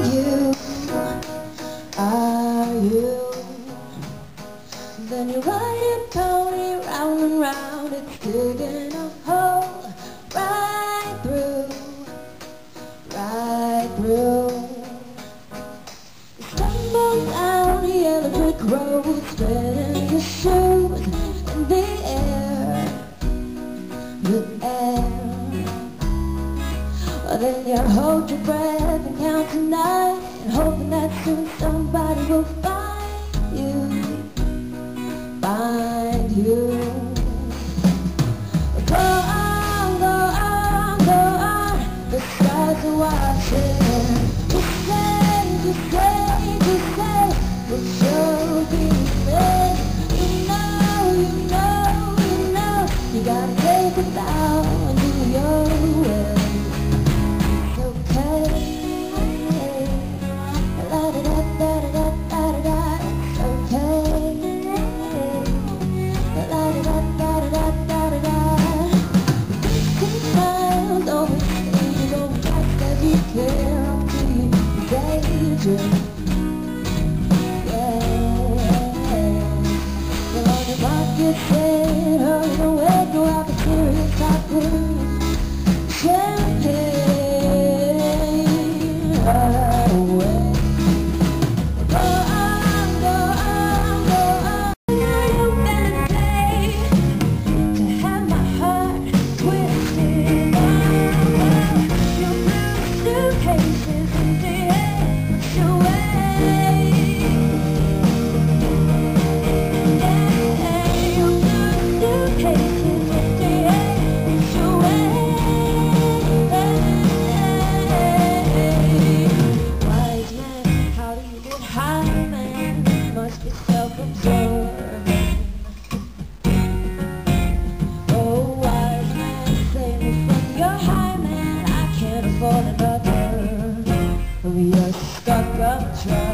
are you? Are you? Then you ride your pony round and round, it's digging a hole right through, right through. You stumble down the yellow brick road, spreading your shoes Then you hold your breath and count to nine, and hoping that soon somebody will find you find you. Go on, go on, go on. The stars are watching. Just say, just say, just say that you'll be Yeah. Well, on your get set, hurry 깜짝